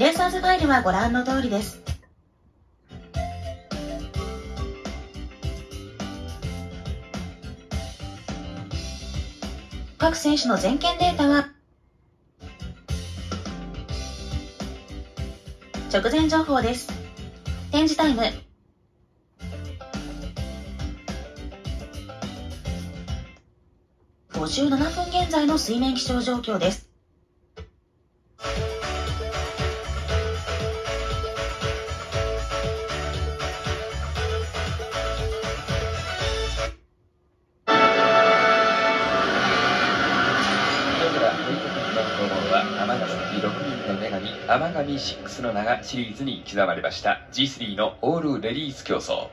レーサーズファイルはご覧の通りです。各選手の全件データは直前情報です。展示タイム57分現在の水面気象状況です。天神6の名がシリーズに刻まれました。G3 のオールレディース競争。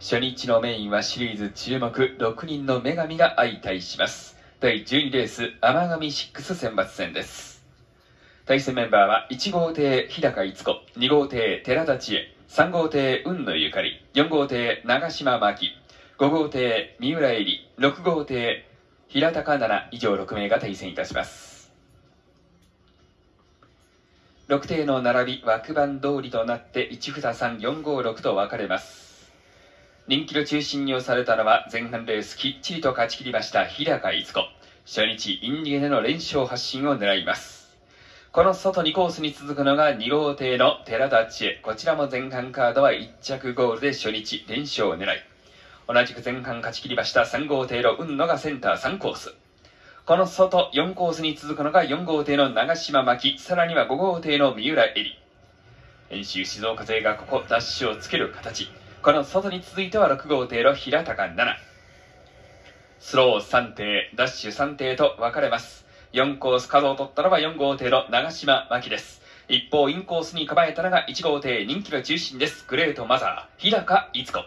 初日のメインはシリーズ注目6人の女神が相対します。第12レース天神6選抜戦です。対戦メンバーは1号艇日高逸子2号艇寺田千恵3号艇雲野ゆかり4号艇長島真希5号艇三浦恵里6号艇平高奈々以上6名が対戦いたします。6艇の並び枠番通りとなって1札3456と分かれます。人気の中心に押されたのは前半レースきっちりと勝ち切りました日高逸子。初日インディゲでの連勝発進を狙います。この外2コースに続くのが2号艇の寺田千恵。こちらも前半カードは1着ゴールで初日連勝を狙い。同じく前半勝ち切りました3号艇の雲野がセンター3コース。この外4コースに続くのが4号艇の長島巻さらには5号艇の三浦恵里。遠州静岡勢がここダッシュをつける形。この外に続いては6号艇の平高7スロー3艇ダッシュ3艇と分かれます。4コース角を取ったのは4号艇の長島巻です。一方インコースに構えたのが1号艇人気の中心です。グレートマザー日高逸子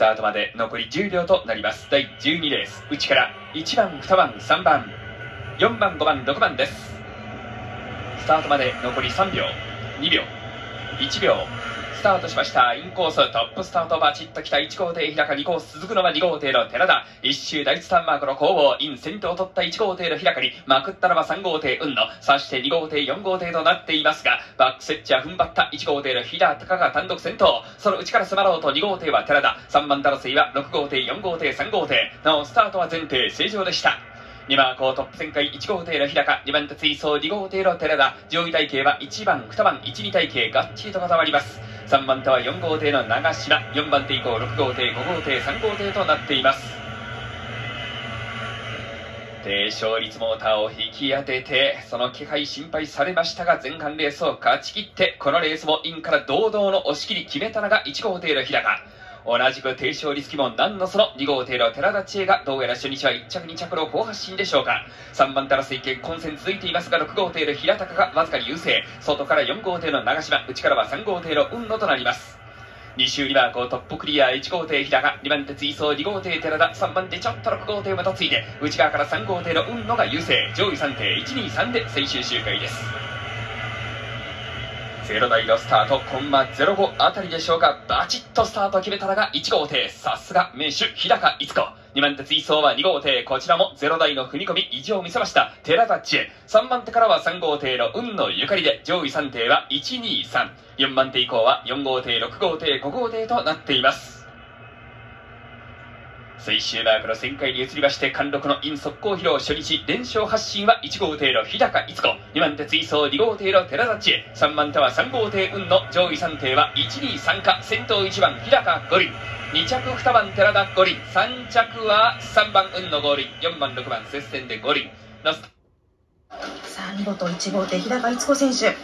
タートまで残り10秒となります。第12レース。内から1番2番3番。4番5番6番です。スタートまで残り3秒2秒1秒。スタートしました。インコーストップスタートバチッときた1号艇日高2コース続くのは2号艇の寺田。1周第1ターンマークの攻防イン先頭を取った1号艇の日高にまくったのは3号艇雲野そして2号艇4号艇となっていますがバックセッチは踏ん張った1号艇の日高が単独先頭。その内から迫ろうと2号艇は寺田。3番争いは6号艇4号艇3号艇。なおスタートは前提正常でした。2番コートップ旋回1号艇の日高2番手追走2号艇の寺田。上位体系は1番2番12体系がっちりと固まります。3番手は4号艇の長島。4番手以降6号艇5号艇3号艇となっています。低勝率モーターを引き当ててその気配心配されましたが前半レースを勝ち切ってこのレースもインから堂々の押し切り決めたのが1号艇の日高。同じく低勝率も何のその2号艇の寺田知恵がどうやら初日は1着2着の好発進でしょうか。3番手争い結混戦続いていますが6号艇の平高がわずかに優勢。外から4号艇の長島内からは3号艇の雲野となります。2周2番コートップクリア1号艇日高2番手追走2号艇寺田3番手ちょっと6号艇またついて内側から3号艇の雲野が優勢。上位3艇123で最終周回です。0台のスタートコンマ05あたりでしょうか。バチッとスタート決めたのが1号艇。さすが名手日高逸子2番手追走は2号艇。こちらも0台の踏み込み意地を見せました。寺田知恵3番手からは3号艇の運のゆかりで上位3艇は1234番手以降は4号艇6号艇5号艇となっています。最終マークの旋回に移りまして貫禄のイン速攻披露。初日連勝発進は1号艇の日高逸子。2番手追走2号艇の寺田千恵。3番手は3号艇運の上位3艇は123か。先頭1番日高五輪。2着2番寺田五輪。3着は3番運の五輪。4番6番接戦で五輪。ラスト。さあ見事1号艇日高逸子選手。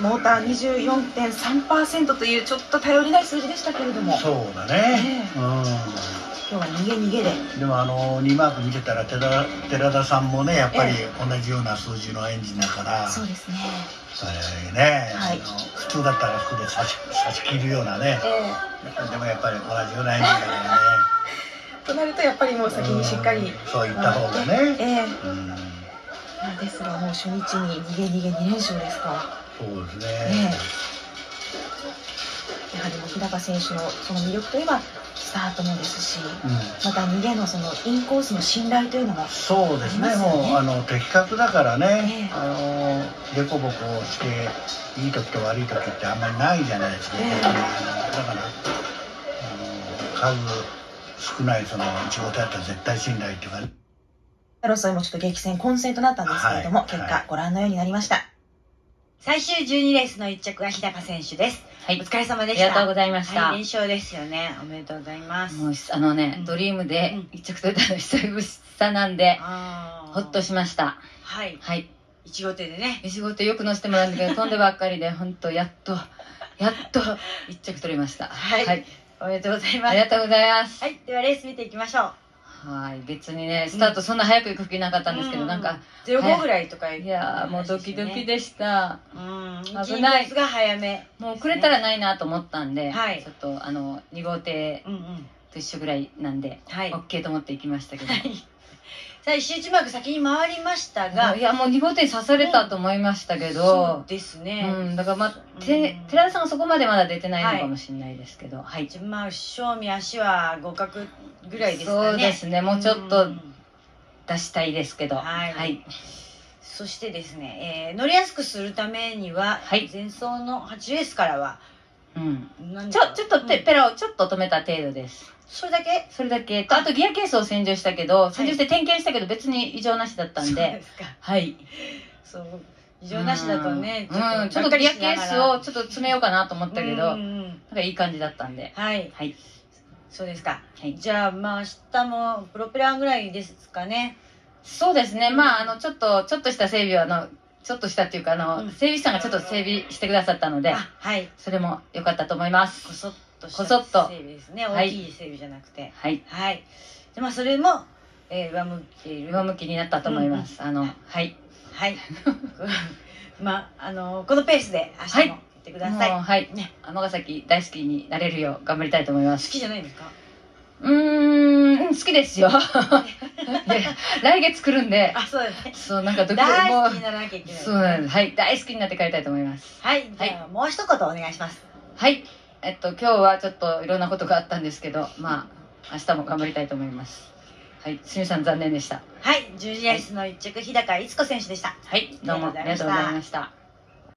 モーター24.3%というちょっと頼りない数字でしたけれども。そうだね、え。ー、うん今日は逃げ逃げで。でもあの2マーク見てたら寺寺田さんもねやっぱり同じような数字のエンジンだから、そうですね。それね、はい、普通だったら服で差し差し切るようなね、えでもやっぱり同じようなエンジンだからね。となるとやっぱりもう先にしっかり、うそういった方がね、ええ。うん。ですがもう初日に逃げ逃げ2連勝ですか。そうですね、え。やはり日高選手のその魅力といえばススタートもですし、うん、また逃げのそのインコースの信頼というのが、そうですね、もうあの的確だからね、えー、あの凸凹していい時と悪い時ってあんまりないじゃないですか、えー、だからあの数少ないその1号艇だったら絶対信頼っていうか、ね、争いもちょっと激戦混戦となったんですけれども、はい、結果ご覧のようになりました。最終12レースの1着は日高選手です。はい。お疲れ様でした。ありがとうございました。はい、連勝ですよね。おめでとうございます。もう、あのね、うん、ドリームで1着取れたの久々なんで、ほっとしました。はい。はい。1号艇でね。1号艇よく乗せてもらうんだけど、飛んでばっかりで、本当やっと、やっと1着取りました。はい。はい。おめでとうございます。ありがとうございます。はい。ではレース見ていきましょう。はい。別にねスタートそんな早く行く気なかったんですけど、うん、なんか05ぐらいとかいやもうドキドキでした、うん、危ない。が早め、もうくれたらないなと思ったんで、はい、ちょっとあの2号艇と一緒ぐらいなんで、はい、OK と思って行きましたけど、はいさあ一周一幕先に回りましたがいやもう2号艇刺されたと思いましたけど、うん、そうですね、うん、だからまあ、うん、寺田さんはそこまでまだ出てないのかもしれないですけど。はい、はい、まあ正味足は互角ぐらいですかね。そうですね。もうちょっと出したいですけど、はい、はい、そしてですね、えー、乗りやすくするためには、はい、前走の8レースからはうん、ちょちょっとペ,、ペラをちょっと止めた程度ですそれだけ？それだけ。あ。とギアケースを洗浄したけど洗浄して点検したけど別に異常なしだったんで。はい。そう。異常なしだとねうん。ちょっとギアケースをちょっと詰めようかなと思ったけど。なんかいい感じだったんで。はい。はい。そうですか、はい、じゃあまあ明日もプロペラぐらいですかね。そうですね、まああのちょっとちょっとした整備はあのちょっとしたっていうかあの、うん、整備士さんがちょっと整備してくださったので、はい、それも良かったと思います。こそっと。した整備ですね大きい整備じゃなくて。はい、はい、でまあそれも、えー、上向き上向きになったと思います、うん、あのはい。はい。まああのこのペースで明日も行ってください。はい、ね、尼崎大好きになれるよう頑張りたいと思います。好きじゃないんですか？うん好きですよ。来月来るんで。あそうですね。そうなんかドキ大好きにならなきゃいけない、そうなんです。はい。大好きになって帰りたいと思います。はい。じゃあ、もう一言お願いします。はいえっと今日はちょっといろんなことがあったんですけどまあ明日も頑張りたいと思います。はいすみさん残念でした。はい十字アイスの一着日高逸子選手でした。はいどうもありがとうございました